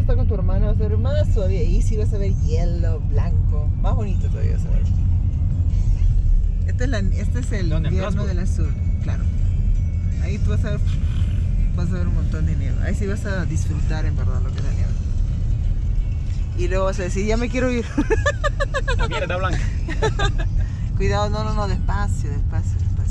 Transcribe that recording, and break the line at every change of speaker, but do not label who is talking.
vas a estar con tu hermana, vas a más todavía. Ahí sí vas a ver hielo, blanco, más bonito todavía vas a ver. Este es, la- este es el invierno del sur, claro. Ahí tú vas a ver, vas a ver un montón de nieve. Ahí sí vas a disfrutar en verdad lo que es la nieve. Y luego vas a decir, ya me quiero ir.
La mierda blanca.
Cuidado, no, no, no, despacio, despacio, despacio.